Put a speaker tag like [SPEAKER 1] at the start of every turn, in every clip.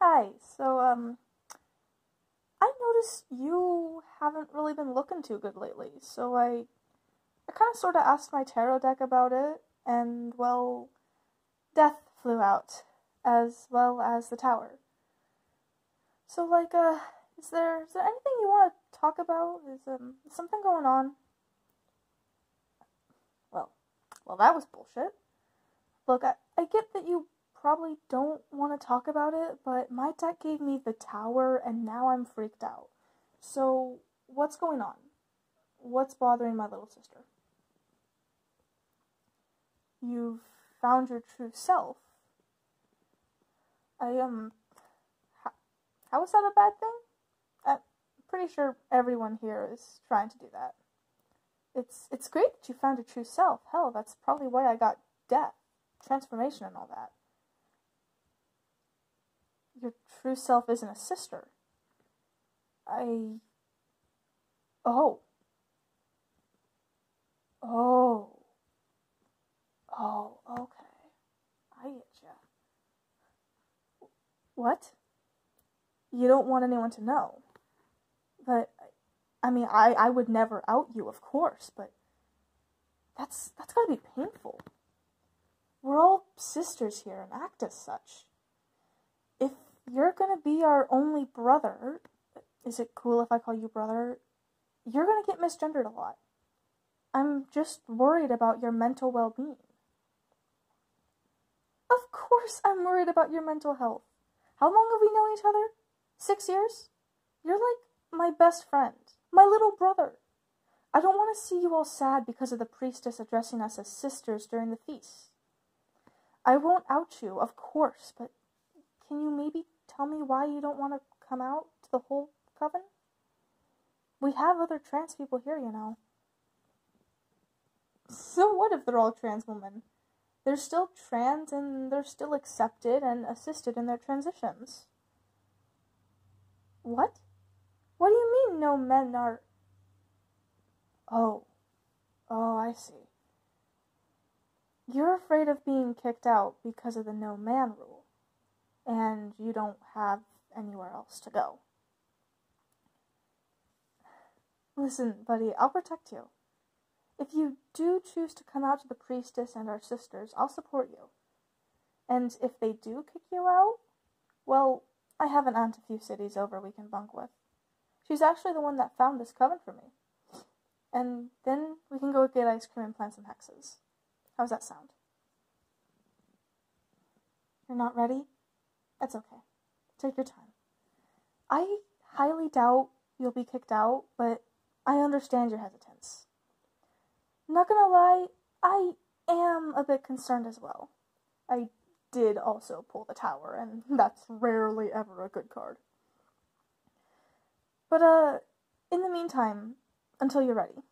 [SPEAKER 1] Hi. So, um, I noticed you haven't really been looking too good lately, so I, I kind of sort of asked my tarot deck about it, and well, death flew out, as well as the tower. So, like, uh, is there is there anything you want to talk about? Is um something going on? Well, well, that was bullshit. Look, I, I get that you probably don't want to talk about it, but my deck gave me the tower and now I'm freaked out. So, what's going on? What's bothering my little sister? You've found your true self. I um how, how is that a bad thing? I'm pretty sure everyone here is trying to do that. It's it's great that you found your true self. Hell, that's probably why I got death, transformation and all that your true self isn't a sister. I. Oh. Oh. Oh, okay. I get ya. What? You don't want anyone to know. But, I mean, I, I would never out you, of course, but that's, that's gotta be painful. We're all sisters here and act as such. If you're gonna be our only brother. Is it cool if I call you brother? You're gonna get misgendered a lot. I'm just worried about your mental well being. Of course, I'm worried about your mental health. How long have we known each other? Six years? You're like my best friend, my little brother. I don't want to see you all sad because of the priestess addressing us as sisters during the feast. I won't out you, of course, but can you maybe tell me why you don't want to come out to the whole coven? We have other trans people here, you know. So what if they're all trans women? They're still trans and they're still accepted and assisted in their transitions. What? What do you mean no men are. Oh. Oh, I see. You're afraid of being kicked out because of the no man rule and you don't have anywhere else to go. Listen, buddy, I'll protect you. If you do choose to come out to the priestess and our sisters, I'll support you. And if they do kick you out, well, I have an aunt a few cities over we can bunk with. She's actually the one that found this coven for me. And then we can go get ice cream and plant some hexes. How's that sound? You're not ready? That's okay. Take your time. I highly doubt you'll be kicked out, but I understand your hesitance. Not gonna lie, I am a bit concerned as well. I did also pull the tower, and that's rarely ever a good card. But, uh, in the meantime, until you're ready,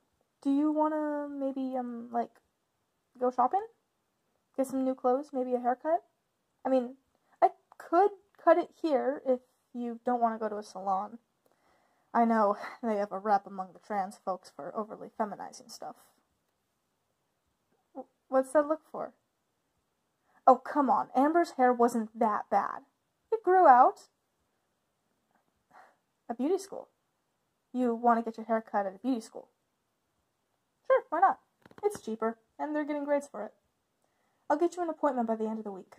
[SPEAKER 1] do you wanna maybe, um, like, go shopping? Get some new clothes, maybe a haircut? I mean, could cut it here if you don't want to go to a salon. I know they have a rep among the trans folks for overly feminizing stuff. What's that look for? Oh, come on. Amber's hair wasn't that bad. It grew out. A beauty school. You want to get your hair cut at a beauty school? Sure, why not? It's cheaper, and they're getting grades for it. I'll get you an appointment by the end of the week.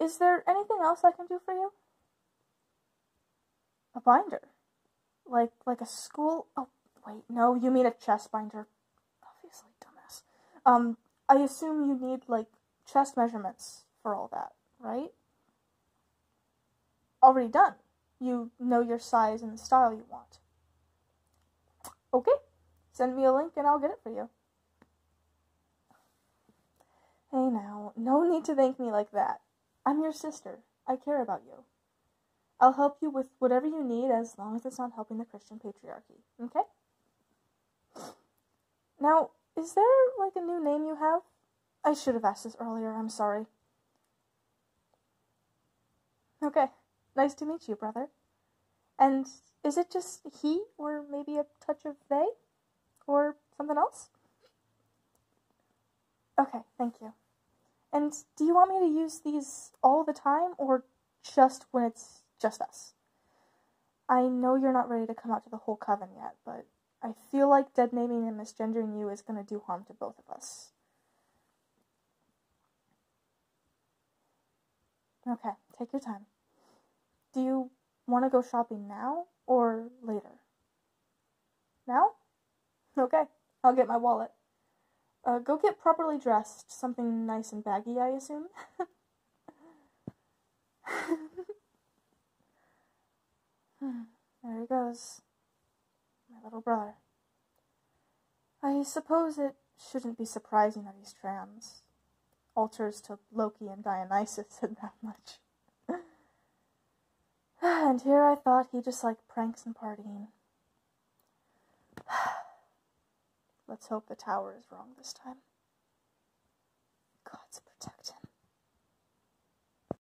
[SPEAKER 1] Is there anything else I can do for you? A binder. Like like a school oh wait, no, you mean a chest binder. Obviously, dumbass. Um, I assume you need like chest measurements for all that, right? Already done. You know your size and the style you want. Okay. Send me a link and I'll get it for you. Hey now, no need to thank me like that. I'm your sister. I care about you. I'll help you with whatever you need as long as it's not helping the Christian patriarchy. Okay? Now, is there like a new name you have? I should have asked this earlier. I'm sorry. Okay. Nice to meet you, brother. And is it just he, or maybe a touch of they? Or something else? Okay, thank you. And do you want me to use these all the time, or just when it's just us. I know you're not ready to come out to the whole coven yet, but I feel like dead naming and misgendering you is going to do harm to both of us. Okay, take your time. Do you want to go shopping now or later? Now? Okay, I'll get my wallet. Uh, go get properly dressed. Something nice and baggy, I assume? there he goes. My little brother. I suppose it shouldn't be surprising that he's trans. Altars to Loki and Dionysus said that much. and here I thought he just liked pranks and partying. Let's hope the tower is wrong this time. Gods protect him.